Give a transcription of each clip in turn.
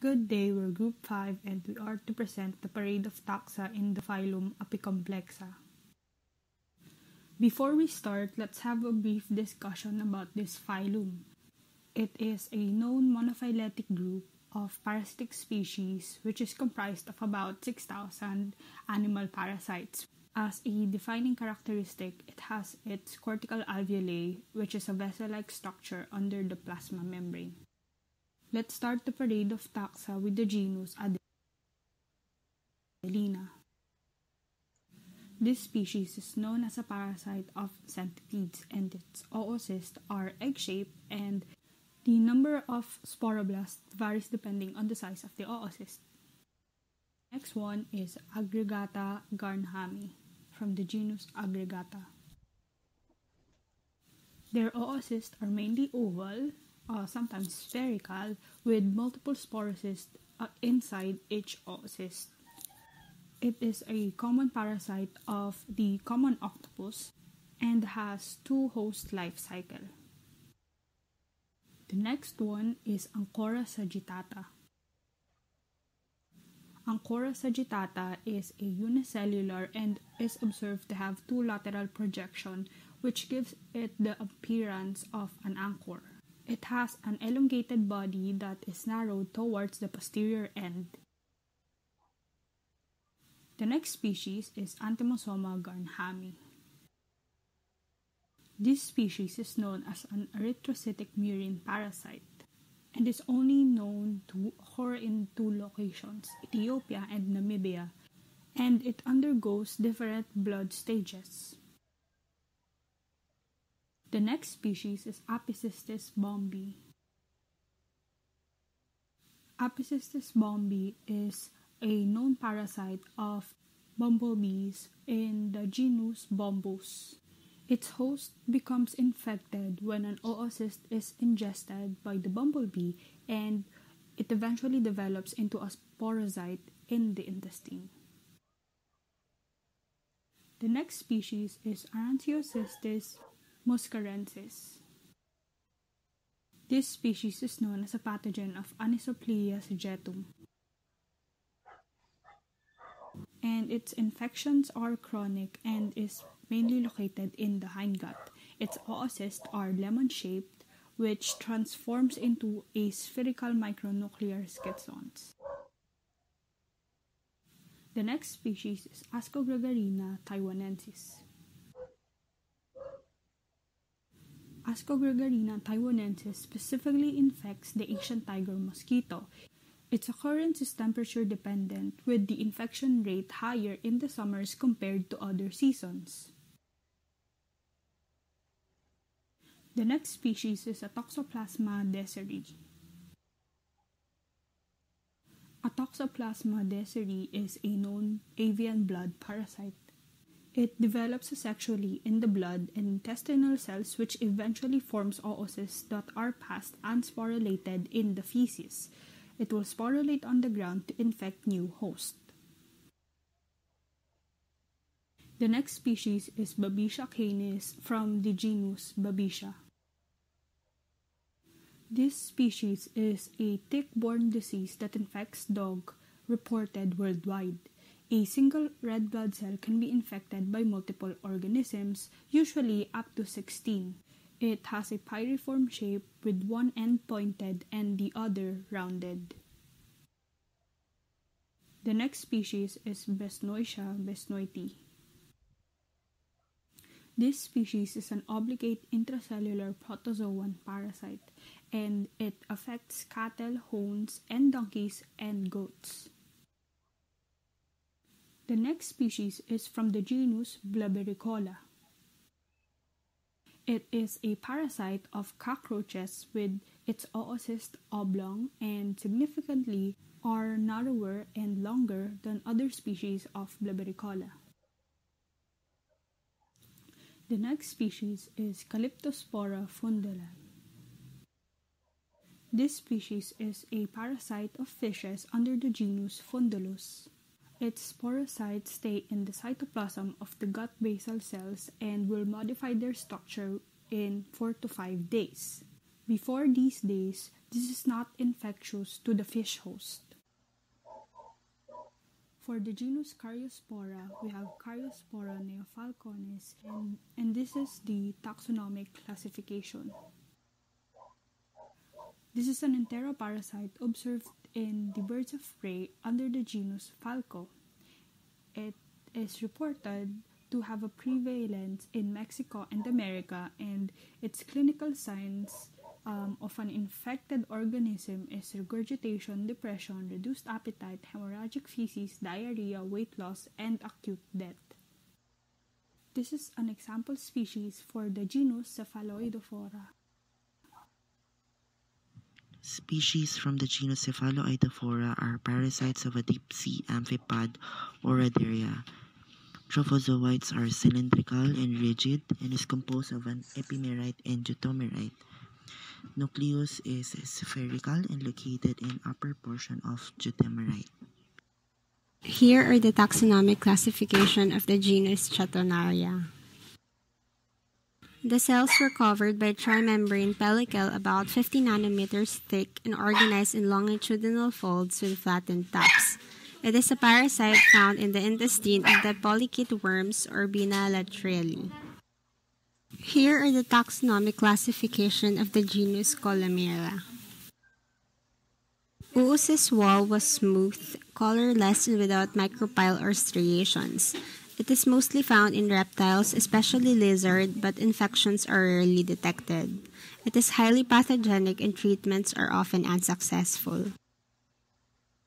Good day, we're Group 5 and we are to present the parade of taxa in the phylum Apicomplexa. Before we start, let's have a brief discussion about this phylum. It is a known monophyletic group of parasitic species which is comprised of about 6,000 animal parasites. As a defining characteristic, it has its cortical alveoli, which is a vessel-like structure under the plasma membrane. Let's start the parade of taxa with the genus Adelina. This species is known as a parasite of centipedes and its oocysts are egg-shaped and the number of sporoblasts varies depending on the size of the oocyst. Next one is Aggregata garnhami from the genus Aggregata. Their oocysts are mainly oval uh, sometimes spherical, with multiple sporocysts uh, inside each oocyst. It is a common parasite of the common octopus and has two host life cycle. The next one is Ancora sagittata. Ancora sagittata is a unicellular and is observed to have two lateral projection which gives it the appearance of an anchor. It has an elongated body that is narrowed towards the posterior end. The next species is Anthemosoma garnhami. This species is known as an erythrocytic murine parasite and is only known to occur in two locations, Ethiopia and Namibia, and it undergoes different blood stages. The next species is Apicystis bombi. Apicystis bombi is a known parasite of bumblebees in the genus Bombus. Its host becomes infected when an oocyst is ingested by the bumblebee and it eventually develops into a sporozoite in the intestine. The next species is Aranciocystis muscarensis. This species is known as a pathogen of Anisoplia segetum. And its infections are chronic and is mainly located in the hindgut. Its oocysts are lemon-shaped, which transforms into a spherical micronuclear schistons. The next species is Ascogregarina taiwanensis. Ascogregarina taiwanensis specifically infects the Asian tiger mosquito. Its occurrence is temperature dependent, with the infection rate higher in the summers compared to other seasons. The next species is Toxoplasma deseri. Toxoplasma deseri is a known avian blood parasite. It develops sexually in the blood and intestinal cells which eventually forms oocysts that are passed unsporulated in the feces. It will sporulate on the ground to infect new hosts. The next species is Babesia canis from the genus Babesia. This species is a tick-borne disease that infects dog reported worldwide. A single red blood cell can be infected by multiple organisms, usually up to 16. It has a pyriform shape with one end pointed and the other rounded. The next species is Besnoitia besnoiti. This species is an obligate intracellular protozoan parasite and it affects cattle, hounds, and donkeys and goats. The next species is from the genus Blabericola. It is a parasite of cockroaches with its oocyst oblong and significantly are narrower and longer than other species of Blabericola. The next species is Calyptospora funduli. This species is a parasite of fishes under the genus Fundulus. Its sporocytes stay in the cytoplasm of the gut basal cells and will modify their structure in 4 to 5 days. Before these days, this is not infectious to the fish host. For the genus Caryospora, we have Caryospora neofalconis, and, and this is the taxonomic classification. This is an enteroparasite observed in the birds of prey under the genus Falco. It is reported to have a prevalence in Mexico and America, and its clinical signs um, of an infected organism is regurgitation, depression, reduced appetite, hemorrhagic feces, diarrhea, weight loss, and acute death. This is an example species for the genus Cephaloidophora. Species from the genus Cephaloidophora are parasites of a deep sea amphipod Oradarea. Trophozoites are cylindrical and rigid and is composed of an epimerite and eutomerite. Nucleus is spherical and located in upper portion of eutemerite. Here are the taxonomic classification of the genus Chattonaria. The cells were covered by a trimembrane pellicle about 50 nanometers thick and organized in longitudinal folds with flattened tops. It is a parasite found in the intestine of the polychaete worms or Latrielli. Here are the taxonomic classification of the genus Choleoeimeria. Oocyst wall was smooth, colorless, and without micropyle or striations. It is mostly found in reptiles, especially lizard, but infections are rarely detected. It is highly pathogenic and treatments are often unsuccessful.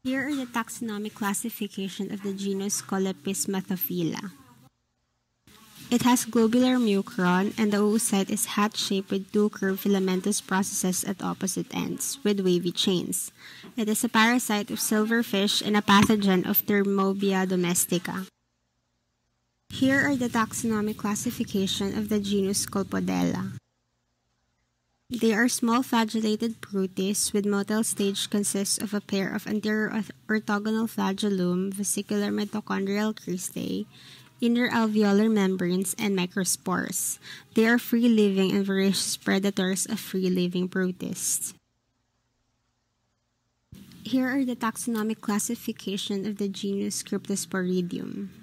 Here are the taxonomic classification of the genus Colepismatophila. It has globular mucron and the oocyte is hat-shaped with two curved filamentous processes at opposite ends, with wavy chains. It is a parasite of silverfish and a pathogen of Thermobia domestica. Here are the taxonomic classification of the genus Colpodella. They are small flagellated protists with motile stage consists of a pair of anterior orthogonal flagellum, vesicular mitochondrial cristae, inner alveolar membranes, and microspores. They are free-living and voracious predators of free-living protists. Here are the taxonomic classification of the genus Cryptosporidium.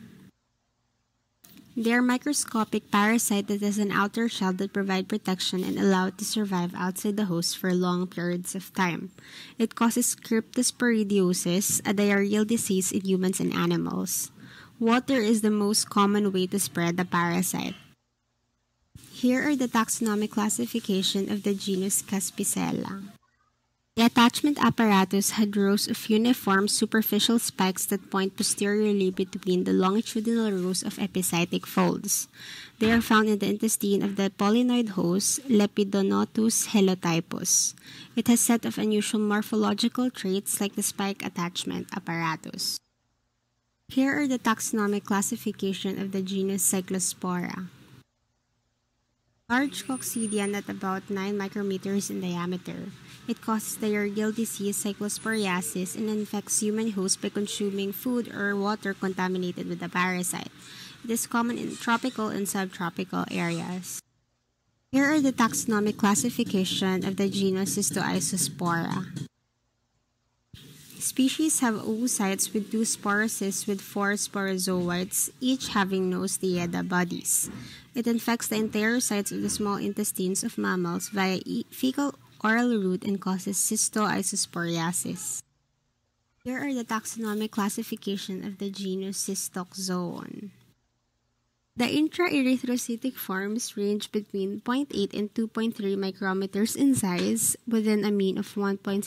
They are microscopic parasite that has an outer shell that provide protection and allow it to survive outside the host for long periods of time. It causes cryptosporidiosis, a diarrheal disease in humans and animals. Water is the most common way to spread the parasite. Here are the taxonomic classification of the genus Cuspisella. The attachment apparatus had rows of uniform superficial spikes that point posteriorly between the longitudinal rows of epicytic folds. They are found in the intestine of the polynoid host Lepidonotus helotypus. It has set of unusual morphological traits like the spike attachment apparatus. Here are the taxonomic classification of the genus Cyclospora. Large coccidian at about 9 micrometers in diameter. It causes the diarrheal disease, cyclosporiasis, and infects human hosts by consuming food or water contaminated with the parasite. It is common in tropical and subtropical areas. Here are the taxonomic classification of the genus Cystoisospora. Species have oocytes with two sporocysts with four sporozoites, each having no stieda bodies. It infects the enterocytes of the small intestines of mammals via e fecal oral route and causes cystoisosporiasis. Here are the taxonomic classification of the genus Cytauxzoon. The intraerythrocytic forms range between 0.8 and 2.3 micrometers in size within a mean of 1.64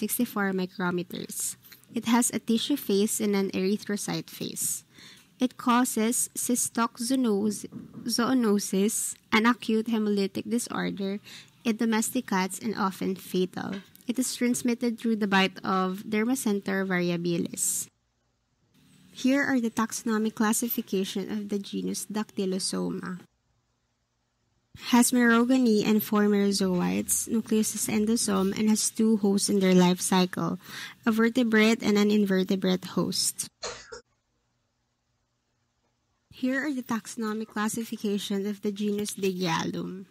micrometers. It has a tissue phase and an erythrocyte phase. It causes cytauxzoonosis, an acute hemolytic disorder, in domestic cats and often fatal. It is transmitted through the bite of Dermacentor variabilis. Here are the taxonomic classification of the genus Dactylosoma. Has merogony and four merozoites, nucleus is endosome, and has two hosts in their life cycle, a vertebrate and an invertebrate host. Here are the taxonomic classification of the genus Digyalum.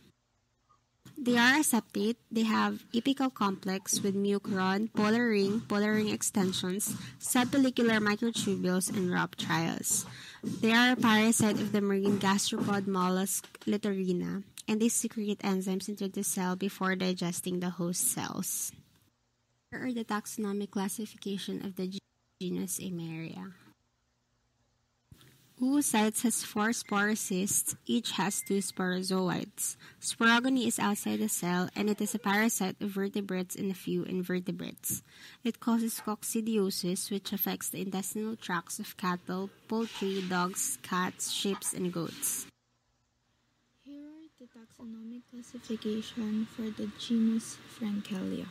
They are aseptate. They have apical complex with mucron, polar ring, polar ring extensions, subpellicular microtubules, and rhoptries. They are a parasite of the marine gastropod mollusk Littorina, and they secrete enzymes into the cell before digesting the host cells. Here are the taxonomic classification of the genus Eimeria. Oocytes has four sporocysts, each has two sporozoites. Sporogony is outside the cell and it is a parasite of vertebrates and a few invertebrates. It causes coccidiosis, which affects the intestinal tracts of cattle, poultry, dogs, cats, sheep, and goats. Here are the taxonomic classification for the genus Frenkelia.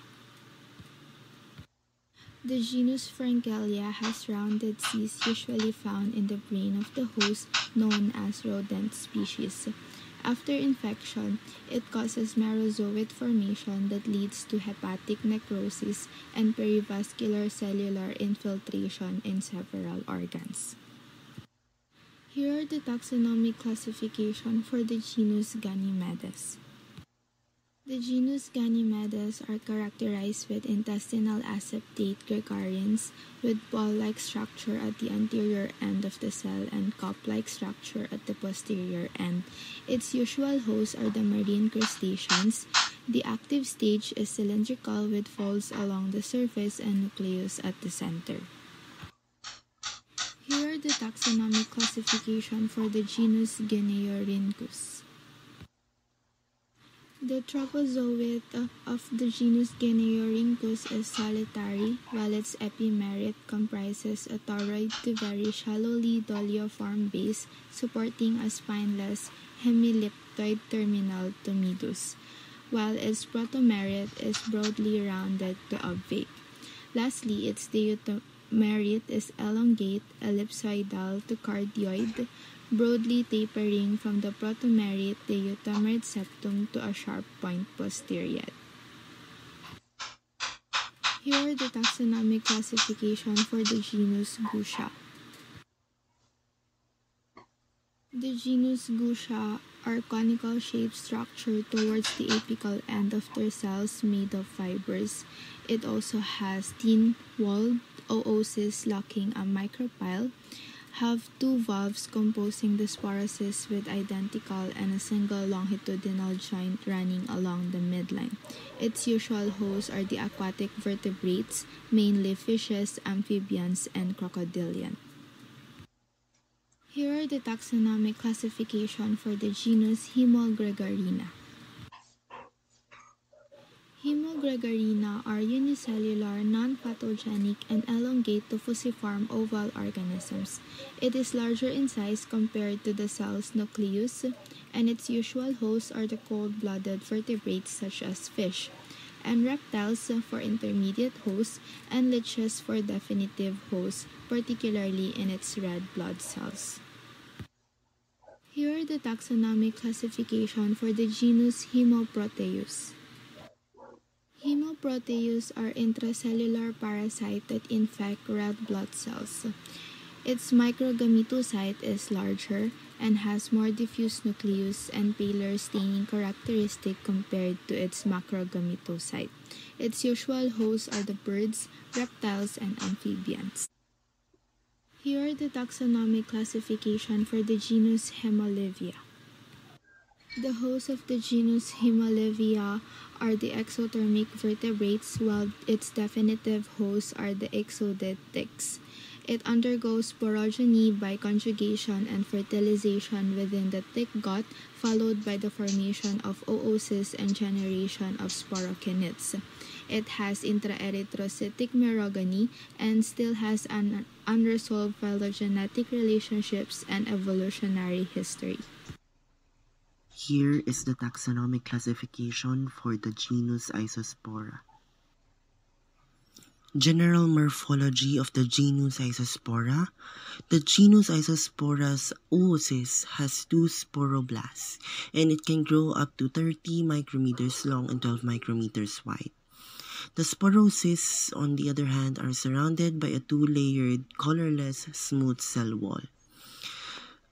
The genus Frenkelia has rounded Cs usually found in the brain of the host known as rodent species. After infection, it causes merozoite formation that leads to hepatic necrosis and perivascular cellular infiltration in several organs. Here are the taxonomic classification for the genus Ganymedes. The genus Ganymedes are characterized with intestinal aseptate gregarines with ball-like structure at the anterior end of the cell and cup-like structure at the posterior end. Its usual hosts are the marine crustaceans. The active stage is cylindrical with folds along the surface and nucleus at the center. Here are the taxonomic classification for the genus Guineorhynchus. The trophozoite of the genus Guineorhynchus is solitary, while its epimerit comprises a toroid to very shallowly doliiform base supporting a spineless hemiliptoid terminal tomidus, while its protomerit is broadly rounded to obvate. Lastly, its deuteromerit is elongate, ellipsoidal to cardioid, broadly tapering from the protomerit deuteromerit septum to a sharp point posterior. Here are the taxonomic classification for the genus Goussia. The genus Goussia are conical shaped structure towards the apical end of their cells made of fibers. It also has thin walled oocysts locking a micropyle have two valves composing the sporocyst with identical and a single longitudinal joint running along the midline. Its usual hosts are the aquatic vertebrates, mainly fishes, amphibians, and crocodilian. Here are the taxonomic classification for the genus Hemogregarina. Hemogregarina are unicellular, non-pathogenic, and elongate to fusiform oval organisms. It is larger in size compared to the cell's nucleus, and its usual hosts are the cold-blooded vertebrates such as fish, and reptiles for intermediate hosts, and leeches for definitive hosts, particularly in its red blood cells. Here are the taxonomic classification for the genus Hemoproteus. Hemoproteus are intracellular parasites that infect red blood cells. Its microgametocyte is larger and has more diffuse nucleus and paler staining characteristic compared to its macrogametocyte. Its usual hosts are the birds, reptiles, and amphibians. Here are the taxonomic classification for the genus Hemolivia. The hosts of the genus Hemolivia are the exothermic vertebrates, while its definitive hosts are the exodetics. It undergoes sporogeny by conjugation and fertilization within the thick gut, followed by the formation of oocysts and generation of sporokinets. It has intraerythrocytic merogamy and still has an unresolved phylogenetic relationships and evolutionary history. Here is the taxonomic classification for the genus Isospora. General morphology of the genus Isospora. The genus Isospora's oocyst has two sporoblasts, and it can grow up to 30 micrometers long and 12 micrometers wide. The sporocysts, on the other hand, are surrounded by a two-layered, colorless, smooth cell wall.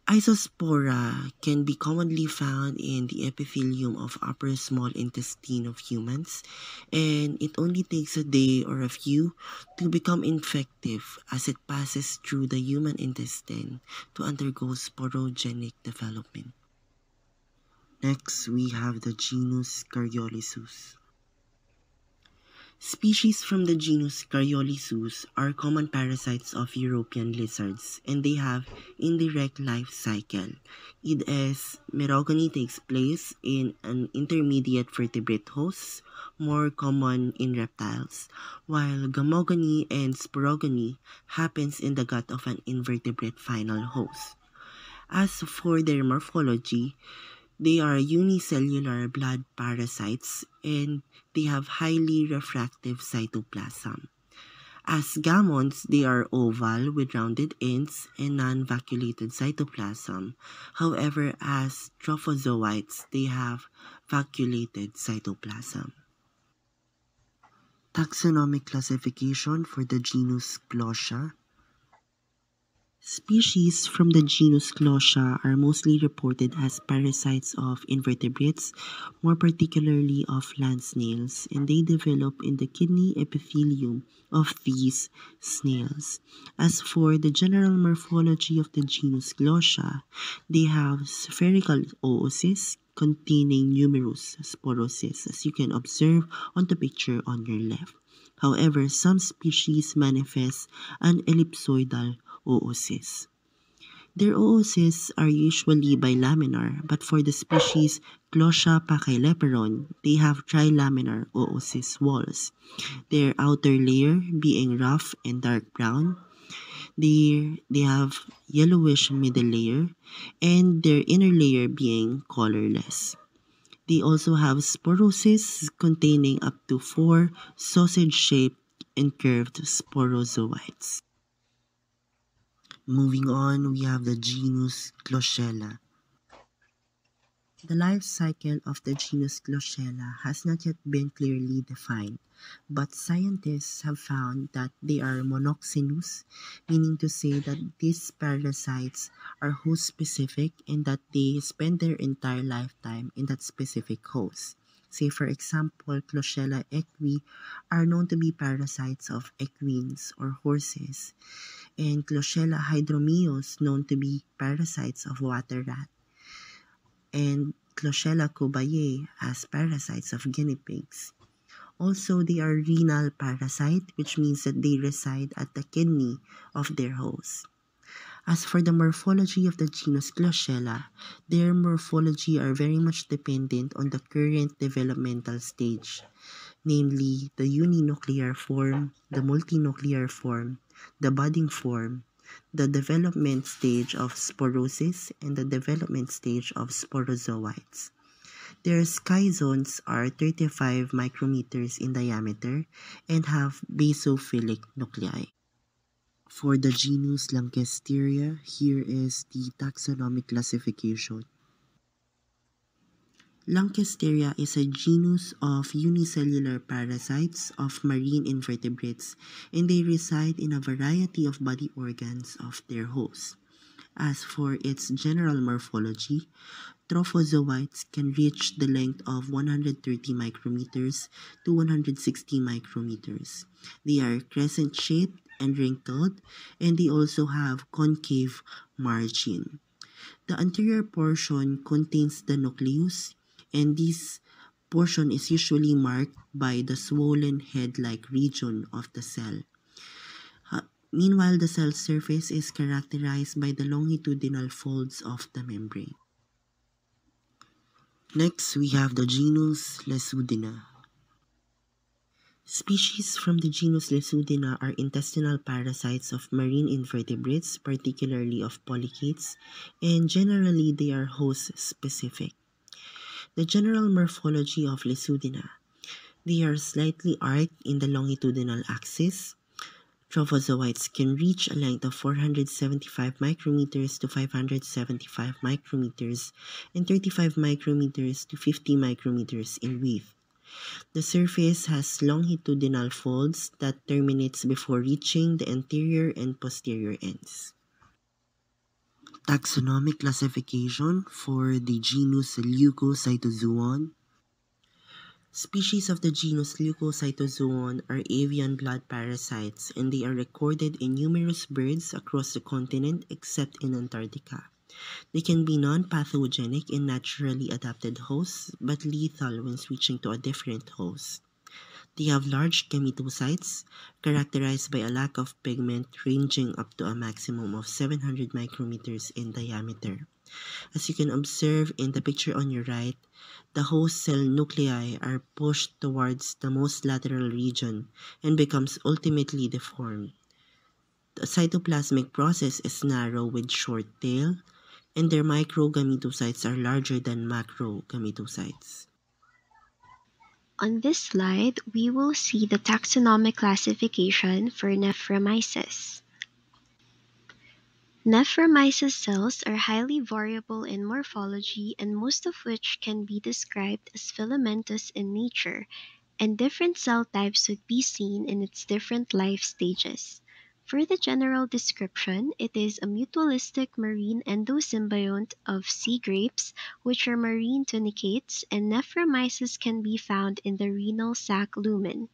Isospora can be commonly found in the epithelium of upper small intestine of humans, and it only takes a day or a few to become infective as it passes through the human intestine to undergo sporogenic development. Next, we have the genus Karyolysus. Species from the genus Karyolysus are common parasites of European lizards and they have indirect life cycle. It is merogamy takes place in an intermediate vertebrate host, more common in reptiles, while gamogony and sporogony happens in the gut of an invertebrate final host. As for their morphology, they are unicellular blood parasites and they have highly refractive cytoplasm. As gammons, they are oval with rounded ends and non-vacuolated cytoplasm. However, as trophozoites, they have vacuolated cytoplasm. Taxonomic classification for the genus Klossia Species from the genus Klossia are mostly reported as parasites of invertebrates, more particularly of land snails, and they develop in the kidney epithelium of these snails. As for the general morphology of the genus Klossia, they have spherical oocysts containing numerous sporocysts, as you can observe on the picture on your left. However, some species manifest an ellipsoidal oocysts. Their oocysts are usually bilaminar, but for the species Klossia pachyleperon, they have trilaminar oocyst walls. Their outer layer being rough and dark brown. They, they have yellowish middle layer and their inner layer being colorless. They also have sporocysts containing up to four sausage-shaped and curved sporozoites. Moving on, we have the genus Klossiella. The life cycle of the genus Klossiella has not yet been clearly defined, but scientists have found that they are monoxenous, meaning to say that these parasites are host specific and that they spend their entire lifetime in that specific host. Say, for example, Klossiella equi are known to be parasites of equines or horses and Klossiella hydromeus known to be parasites of water rat, and Klossiella cobaye as parasites of guinea pigs. Also, they are renal parasite, which means that they reside at the kidney of their host. As for the morphology of the genus Klossiella, their morphology are very much dependent on the current developmental stage, namely the uninuclear form, the multinuclear form, the budding form, the development stage of sporosis, and the development stage of sporozoites. Their schizones are 35 micrometers in diameter and have basophilic nuclei. For the genus Lankesteria, here is the taxonomic classification. Lankesteria is a genus of unicellular parasites of marine invertebrates and they reside in a variety of body organs of their host. As for its general morphology, trophozoites can reach the length of 130 micrometers to 160 micrometers. They are crescent shaped and wrinkled and they also have concave margin. The anterior portion contains the nucleus and this portion is usually marked by the swollen head-like region of the cell. Uh, meanwhile, the cell surface is characterized by the longitudinal folds of the membrane. Next, we have the genus Lecudina. Species from the genus Lecudina are intestinal parasites of marine invertebrates, particularly of polychaetes, and generally they are host-specific. The general morphology of Lecudina. They are slightly arched in the longitudinal axis. Trophozoites can reach a length of 475 micrometers to 575 micrometers and 35 micrometers to 50 micrometers in width. The surface has longitudinal folds that terminates before reaching the anterior and posterior ends. Taxonomic classification for the genus Leucocytozoon. Species of the genus Leucocytozoon are avian blood parasites and they are recorded in numerous birds across the continent except in Antarctica. They can be non-pathogenic in naturally adapted hosts but lethal when switching to a different host. They have large gametocytes, characterized by a lack of pigment ranging up to a maximum of 700 micrometers in diameter. As you can observe in the picture on your right, the host cell nuclei are pushed towards the most lateral region and becomes ultimately deformed. The cytoplasmic process is narrow with short tail, and their microgametocytes are larger than macrogametocytes. On this slide, we will see the taxonomic classification for Nephromyces. Nephromyces cells are highly variable in morphology and most of which can be described as filamentous in nature, and different cell types would be seen in its different life stages. For the general description, it is a mutualistic marine endosymbiont of sea grapes, which are marine tunicates, and Nephromyces can be found in the renal sac lumen.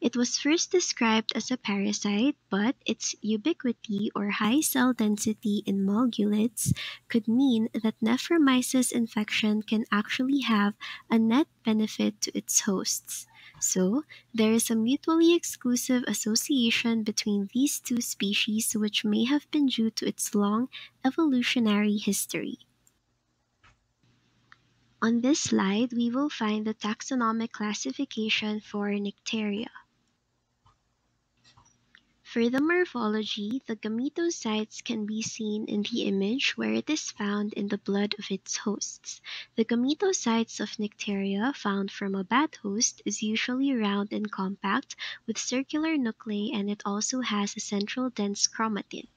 It was first described as a parasite, but its ubiquity or high cell density in mulgulates could mean that Nephromyces infection can actually have a net benefit to its hosts. So, there is a mutually exclusive association between these two species which may have been due to its long evolutionary history. On this slide, we will find the taxonomic classification for Nycteria. For the morphology, the gametocytes can be seen in the image where it is found in the blood of its hosts. The gametocytes of Nycteria found from a bat host is usually round and compact with circular nuclei and it also has a central dense chromatin.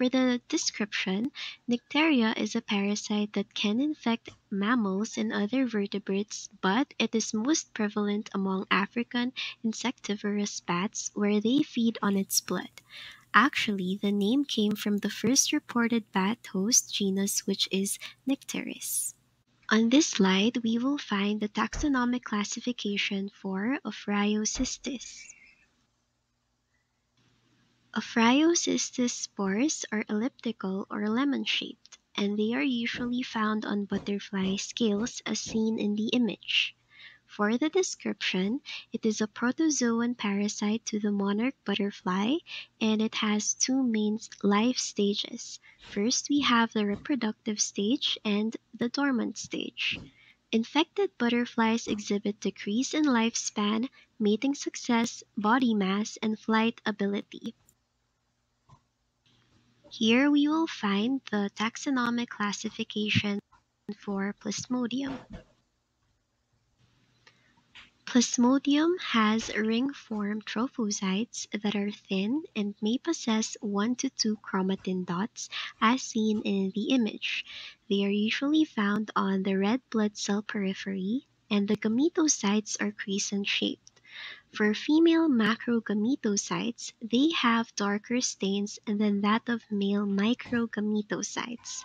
For the description, Nycteria is a parasite that can infect mammals and other vertebrates, but it is most prevalent among African insectivorous bats where they feed on its blood. Actually, the name came from the first reported bat host genus, which is Nycteris. On this slide, we will find the taxonomic classification for Ophryocystis. Ophryocystis spores are elliptical or lemon-shaped, and they are usually found on butterfly scales as seen in the image. For the description, it is a protozoan parasite to the monarch butterfly, and it has two main life stages. First, we have the reproductive stage and the dormant stage. Infected butterflies exhibit decrease in lifespan, mating success, body mass, and flight ability. Here we will find the taxonomic classification for Plasmodium. Plasmodium has ring-formed trophocytes that are thin and may possess one to two chromatin dots as seen in the image. They are usually found on the red blood cell periphery and the gametocytes are crescent-shaped. For female macrogametocytes, they have darker stains than that of male microgametocytes.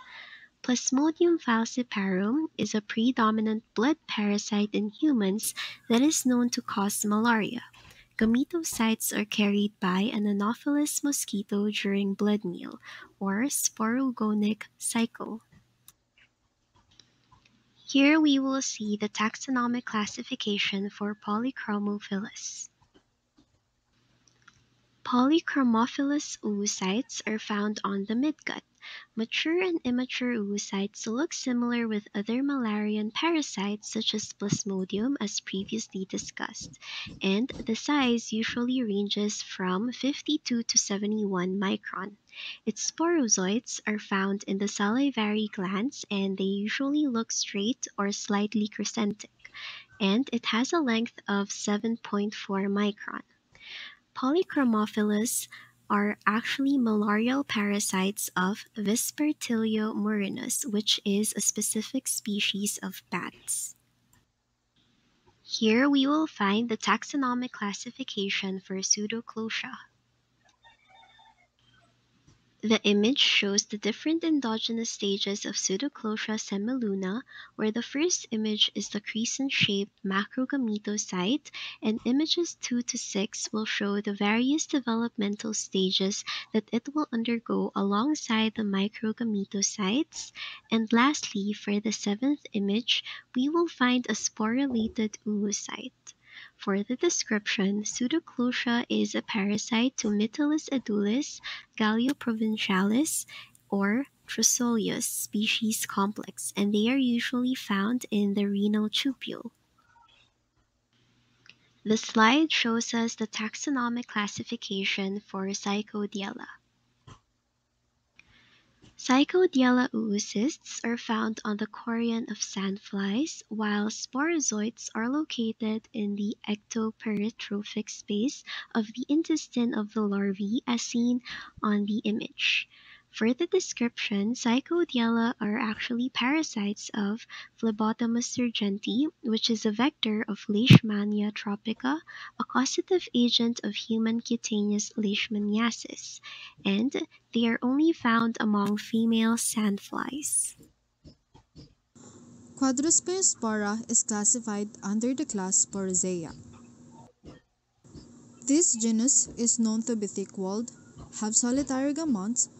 Plasmodium falciparum is a predominant blood parasite in humans that is known to cause malaria. Gametocytes are carried by an Anopheles mosquito during blood meal or sporogonic cycle. Here we will see the taxonomic classification for Polychromophilus. Polychromophilus oocytes are found on the midgut. Mature and immature oocytes look similar with other malarian parasites such as Plasmodium as previously discussed, and the size usually ranges from 52 to 71 micron. Its sporozoites are found in the salivary glands and they usually look straight or slightly crescentic, and it has a length of 7.4 micron. Polychromophilus are actually malarial parasites of Vespertilio murinus, which is a specific species of bats. Here we will find the taxonomic classification for Pseudoklossia. The image shows the different endogenous stages of Pseudoklossia semiluna, where the first image is the crescent-shaped macrogametocyte, and images 2 to 6 will show the various developmental stages that it will undergo alongside the microgametocytes. And lastly, for the seventh image, we will find a sporulated oocyte. For the description, Pseudoklossia is a parasite to Mytilus edulis, Galloprovincialis, or Trousseaulius species complex, and they are usually found in the renal tubule. The slide shows us the taxonomic classification for Psychodiella. Psychodiella oocysts are found on the chorion of sandflies, while sporozoites are located in the ectoperitrophic space of the intestine of the larvae as seen on the image. For the description, Psychodiella are actually parasites of Phlebotomus sergenti, which is a vector of Leishmania tropica, a causative agent of human cutaneous leishmaniasis, and they are only found among female sandflies. Quadruspinospora is classified under the class Sporozea. This genus is known to be thick-walled, have solitary gamonts,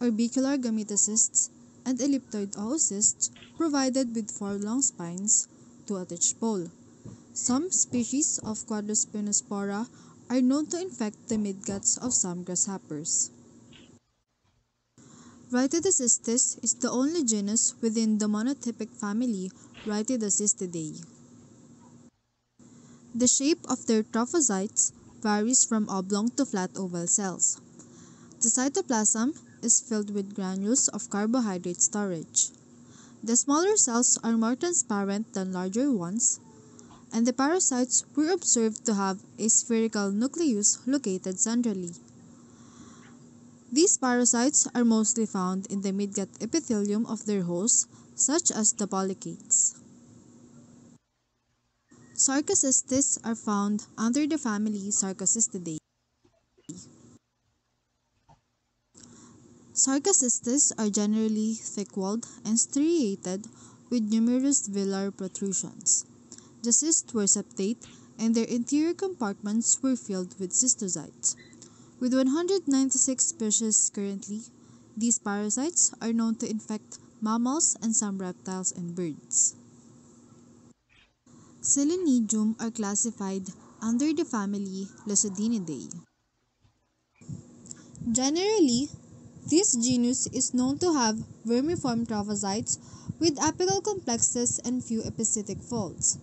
orbicular gametocysts, and elliptoid oocysts provided with four long spines, two at each pole. Some species of Quadruspinospora are known to infect the midguts of some grasshoppers. Rhytidocystis is the only genus within the monotypic family Rhytidocystidae. The shape of their trophocytes varies from oblong to flat oval cells. The cytoplasm is filled with granules of carbohydrate storage. The smaller cells are more transparent than larger ones, and the parasites were observed to have a spherical nucleus located centrally. These parasites are mostly found in the midgut epithelium of their hosts, such as the polychaetes. Sarcocystis are found under the family Sarcocystidae. Sarcocystis are generally thick-walled and striated with numerous velar protrusions. The cysts were septate and their interior compartments were filled with cystocytes. With 196 species currently, these parasites are known to infect mammals and some reptiles and birds. Selenidium are classified under the family Lysodinidae. Generally, this genus is known to have vermiform trophocytes with apical complexes and few epicytic folds.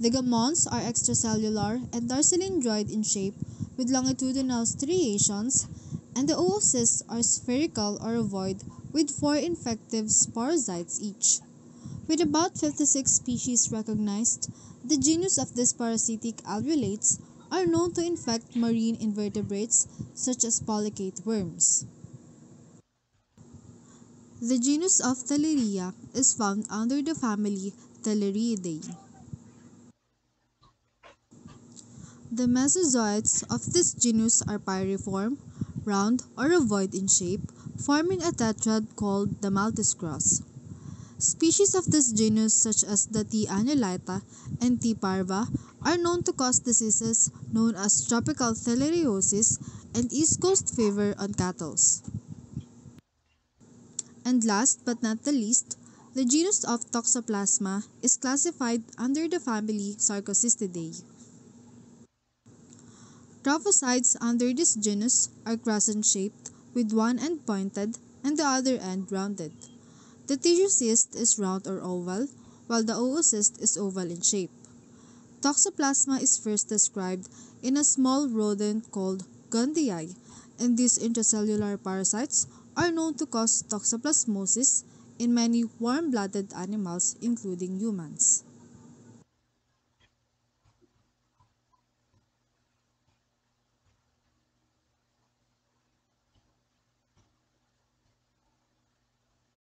The gamonts are extracellular and dorsal in shape with longitudinal striations, and the oocysts are spherical or ovoid with four infective sporocytes each. With about 56 species recognized, the genus of these parasitic alveolates are known to infect marine invertebrates such as polychaete worms. The genus of Theileria is found under the family Theileriidae. The mesozoites of this genus are pyriform, round, or ovoid in shape, forming a tetrad called the Maltese cross. Species of this genus such as the T. annulata and T. parva are known to cause diseases known as tropical theileriosis and East Coast fever on cattle. And last but not the least, the genus of Toxoplasma is classified under the family Sarcocystidae. Trophocytes under this genus are crescent-shaped with one end pointed and the other end rounded. The tissue cyst is round or oval, while the oocyst is oval in shape. Toxoplasma is first described in a small rodent called Gondii, and these intracellular parasites are known to cause toxoplasmosis in many warm-blooded animals including humans.